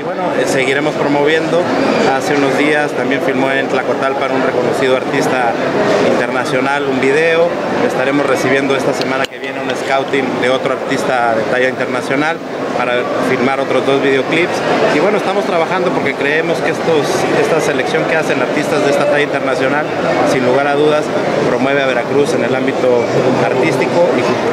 Y bueno, eh, seguiremos promoviendo. Hace unos días también filmó en Tlacotalpan un reconocido artista internacional un video. Estaremos recibiendo esta semana que viene un scouting de otro artista de talla internacional para filmar otros dos videoclips. Y bueno, estamos trabajando porque creemos que estos, esta selección que hacen artistas de esta talla internacional, sin lugar a dudas, promueve a Veracruz en el ámbito artístico y cultural.